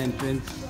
and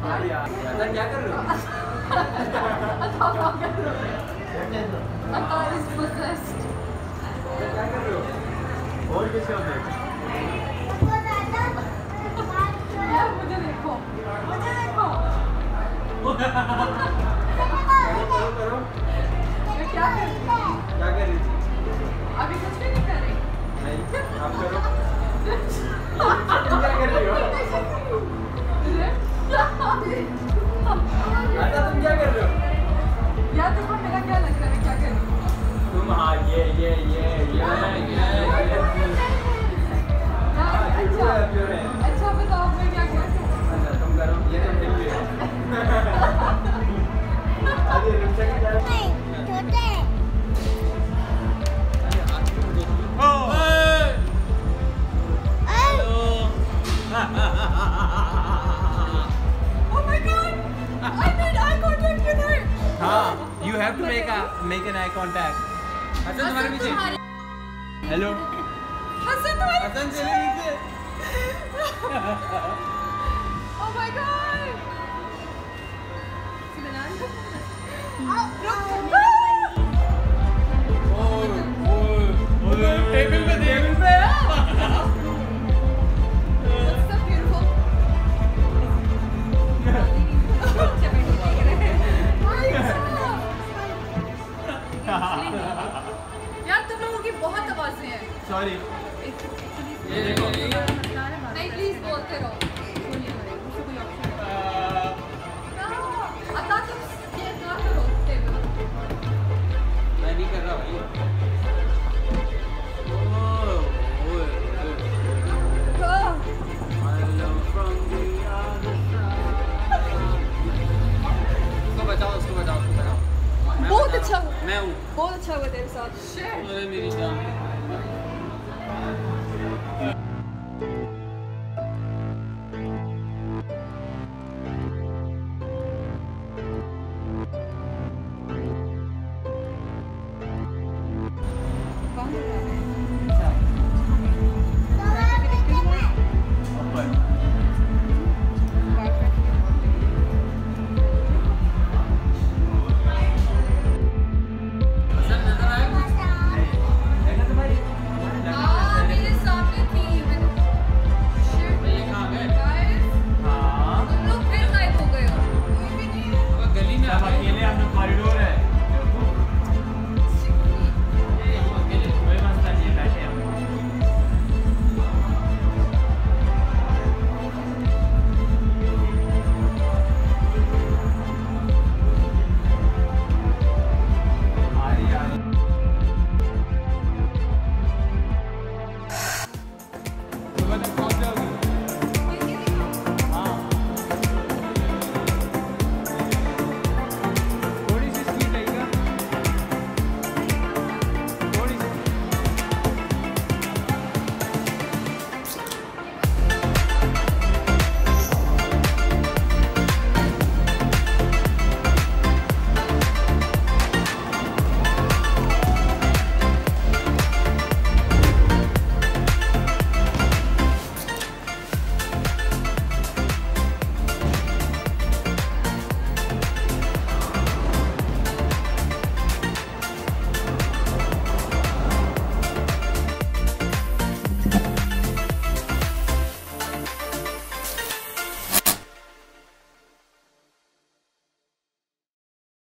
क्या कर रहे हो? रहे हो और किसे मुझे देखो मुझे देखो करो करो मैं क्या कर रही क्या कर रही थी अभी कुछ भी नहीं कर रही नहीं आप करो। क्या कर रही हो? हो देखो मेरा क्या लग रहा है क्या कर तुम हाँ ये ये ये ये हाँ, अच्छा है अच्छा बताओ मैं क्या कर अच्छा तुम करो ये तो मिल गया अरे रिक्शा की हेलो। हसन तुम्हारे हसन चले पीछे ओह माय गॉड रुक। टेबल पे देख। मैं हूँ। बहुत अच्छा हुआ तेरे साथ। अरे मेरी जान।